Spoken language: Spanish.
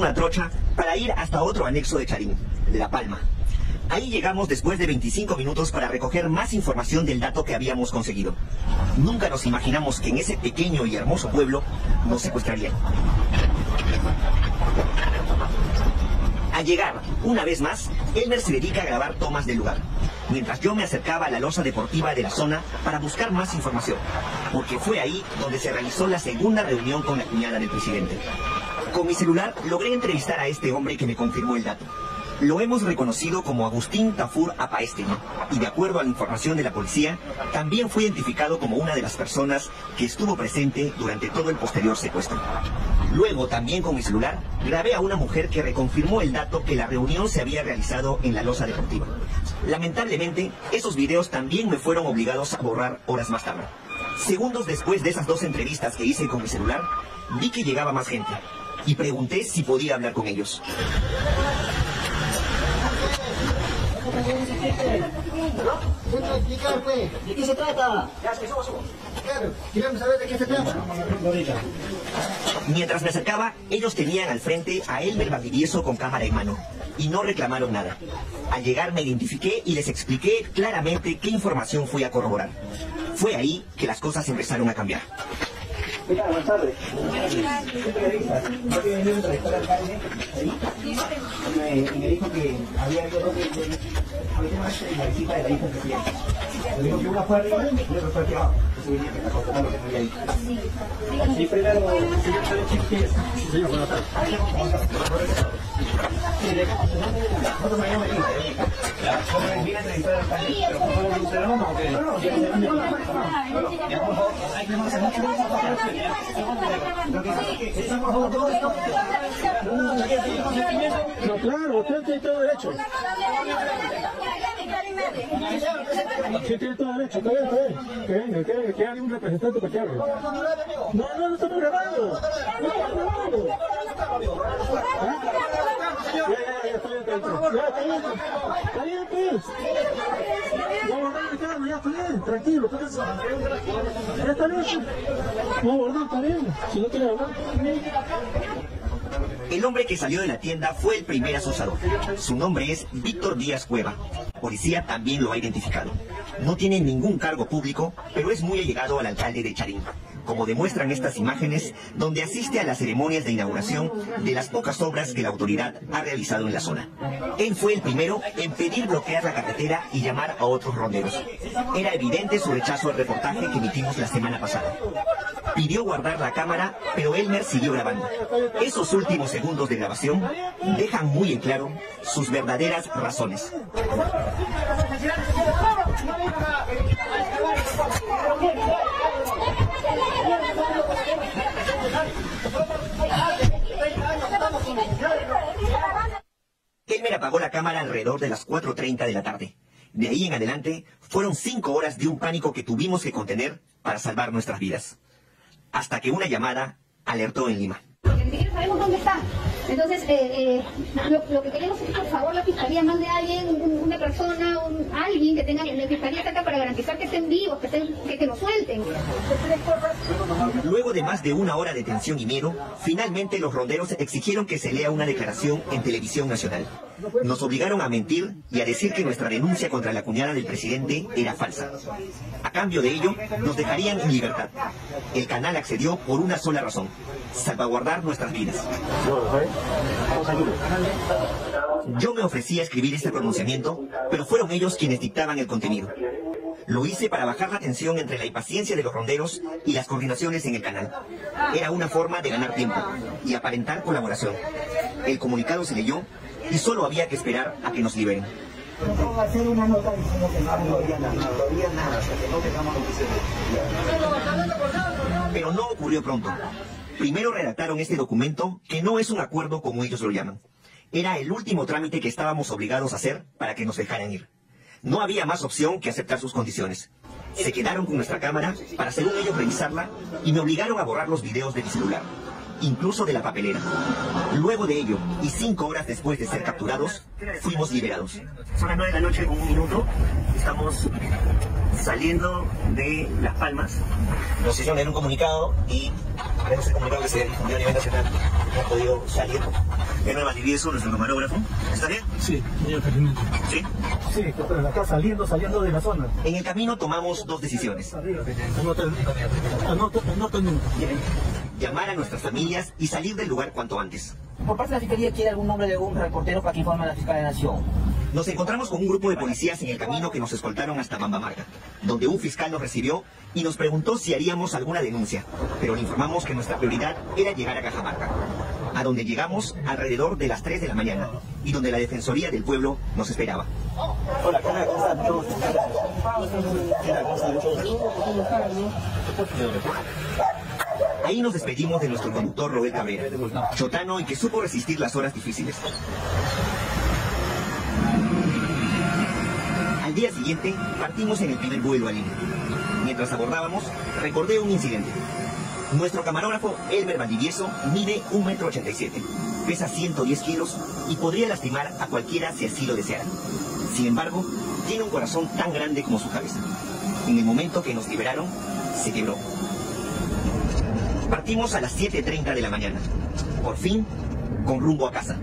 una trocha para ir hasta otro anexo de Charín, La Palma. Ahí llegamos después de 25 minutos para recoger más información del dato que habíamos conseguido. Nunca nos imaginamos que en ese pequeño y hermoso pueblo nos secuestrarían. Al llegar, una vez más, Elmer se dedica a grabar tomas del lugar, mientras yo me acercaba a la losa deportiva de la zona para buscar más información, porque fue ahí donde se realizó la segunda reunión con la cuñada del presidente. Con mi celular logré entrevistar a este hombre que me confirmó el dato. Lo hemos reconocido como Agustín Tafur Apaestegui y de acuerdo a la información de la policía, también fue identificado como una de las personas que estuvo presente durante todo el posterior secuestro. Luego, también con mi celular, grabé a una mujer que reconfirmó el dato que la reunión se había realizado en la losa deportiva. Lamentablemente, esos videos también me fueron obligados a borrar horas más tarde. Segundos después de esas dos entrevistas que hice con mi celular, vi que llegaba más gente y pregunté si podía hablar con ellos. ¿De qué se trata? Claro, queremos saber de qué se trata. Mientras me acercaba, ellos tenían al frente a Elmer Valdivieso con cámara en mano y no reclamaron nada. Al llegar me identifiqué y les expliqué claramente qué información fui a corroborar. Fue ahí que las cosas empezaron a cambiar. Buenas tardes. Soy periodista. Yo que venía a entrevistar al alcalde ahí. Me, me dijo que había algo de de la visita de la hija del presidente. Me dijo que una fue arriba y otra fue aquí abajo. No. Sí, primero, ¿qué? Señor, buenas tardes. Sí, Erika. ¿Cómo me vine a entrevistar al alcalde? ¿Pero por favor, ¿usted lo vamos o qué? No, claro, usted tiene todo derecho. Sí, tiene todo derecho, está bien. Que que venga, que un representante para que hable. No, no, no estamos grabando. No estamos grabando. ¿Ah? Vamos a ya está bien, tranquilo. Ya está bien. Está bien. Si no quiere hablar. El hombre que salió de la tienda fue el primer asusado. Su nombre es Víctor Díaz Cueva. Policía también lo ha identificado. No tiene ningún cargo público, pero es muy allegado al alcalde de Charín como demuestran estas imágenes, donde asiste a las ceremonias de inauguración de las pocas obras que la autoridad ha realizado en la zona. Él fue el primero en pedir bloquear la carretera y llamar a otros ronderos. Era evidente su rechazo al reportaje que emitimos la semana pasada. Pidió guardar la cámara, pero Elmer siguió grabando. Esos últimos segundos de grabación dejan muy en claro sus verdaderas razones. La cámara alrededor de las 4.30 de la tarde. De ahí en adelante fueron cinco horas de un pánico que tuvimos que contener para salvar nuestras vidas. Hasta que una llamada alertó en Lima. Porque ni siquiera sabemos dónde está. Entonces, eh, eh, lo, lo, que queremos es que por favor la fiscalía mande a alguien, un, una persona, un, alguien que tenga, la fiscalía acá para garantizar que estén vivos, que, estén, que, que nos suelten. Luego de más de una hora de tensión y miedo, finalmente los ronderos exigieron que se lea una declaración en televisión nacional. Nos obligaron a mentir y a decir que nuestra denuncia contra la cuñada del presidente era falsa. A cambio de ello, nos dejarían en libertad. El canal accedió por una sola razón, salvaguardar nuestras vidas. Yo me ofrecí a escribir este pronunciamiento, pero fueron ellos quienes dictaban el contenido. Lo hice para bajar la tensión entre la impaciencia de los ronderos y las coordinaciones en el canal. Era una forma de ganar tiempo y aparentar colaboración. El comunicado se leyó y solo había que esperar a que nos liberen. hacer una nota diciendo que no había nada, no había nada, o sea, que no tengamos Pero no ocurrió pronto. Primero redactaron este documento, que no es un acuerdo como ellos lo llaman. Era el último trámite que estábamos obligados a hacer para que nos dejaran ir. No había más opción que aceptar sus condiciones. Se quedaron con nuestra cámara para, según ellos, revisarla y me obligaron a borrar los videos de mi celular. Incluso de la papelera. Luego de ello, y cinco horas después de ser capturados, fuimos liberados. Son las nueve de la noche con un minuto. Estamos saliendo de Las Palmas. Nos hicieron leer un comunicado y vemos el comunicado que se difundió a nivel nacional. Hemos podido salir. Herman Valdivieso, nuestro camarógrafo. ¿Está bien? Sí, señor felizmente. Sí. Sí, pero acá saliendo, saliendo de la zona. En el camino tomamos dos decisiones. El número. Llamar a nuestras familias y salir del lugar cuanto antes. Por parte de la Fiscalía, ¿quiere algún nombre de un reportero para que informe a la Fiscalía de la Nación? Nos encontramos con un grupo de policías en el camino que nos escoltaron hasta Bambamarca, donde un fiscal nos recibió y nos preguntó si haríamos alguna denuncia, pero le informamos que nuestra prioridad era llegar a Cajamarca, a donde llegamos alrededor de las 3 de la mañana y donde la Defensoría del Pueblo nos esperaba. Hola, ¿cómo está? Mucho gusto. Hola, ¿cómo. Ahí nos despedimos de nuestro conductor Robert Cabrera, chotano y que supo resistir las horas difíciles. Al día siguiente partimos en el primer vuelo a Lima. Mientras abordábamos, recordé un incidente. Nuestro camarógrafo Elmer Valdivieso mide 1,87 m, pesa 110 kilos y podría lastimar a cualquiera si así lo deseara. Sin embargo, tiene un corazón tan grande como su cabeza. En el momento que nos liberaron, se quebró. Partimos a las 7.30 de la mañana. Por fin, con rumbo a casa.